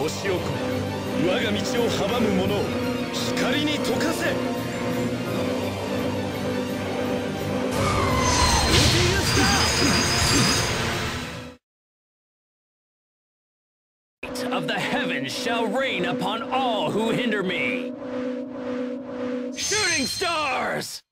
星を越え我が道を阻む者を光に溶かせ of the heavens shall rain upon all who hinder me. Shooting stars!